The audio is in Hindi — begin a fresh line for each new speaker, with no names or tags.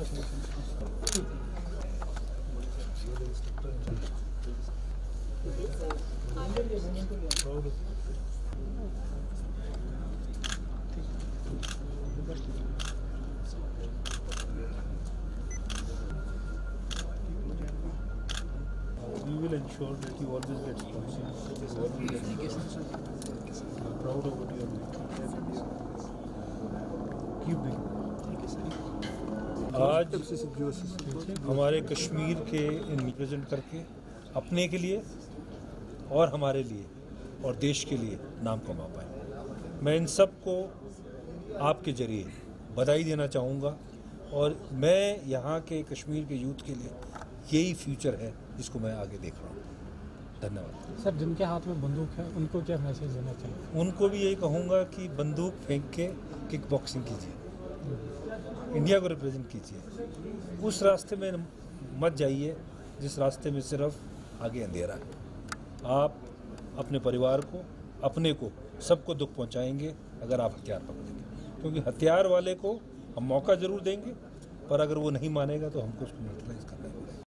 We will ensure that you always get. I'm proud of what you are doing. Keep doing. आज हमारे कश्मीर के इन रिप्रेजेंट करके अपने के लिए और हमारे लिए और देश के लिए नाम कमा पाए। मैं इन सबको आपके ज़रिए बधाई देना चाहूँगा और मैं यहाँ के कश्मीर के यूथ के लिए यही फ्यूचर है जिसको मैं आगे देख रहा हूँ। धन्यवाद।
सर जिनके हाथ में बंदूक है उनको क्या मैसेज देना चाहिए?
उनको भी यही कहूँगा कि बंदूक फेंक के किक बॉक्सिंग कीजिए। इंडिया को रिप्रेजेंट कीजिए। उस रास्ते में मत जाइए, जिस रास्ते में सिर्फ़ आगे अंधेरा है। आप अपने परिवार को, अपने को, सबको दुख पहुंचाएँगे, अगर आप हथियार पकड़ेंगे। क्योंकि हथियार वाले को हम मौका ज़रूर देंगे, पर अगर वो नहीं मानेगा तो हमको उसको न्यूट्रलाइज करना है।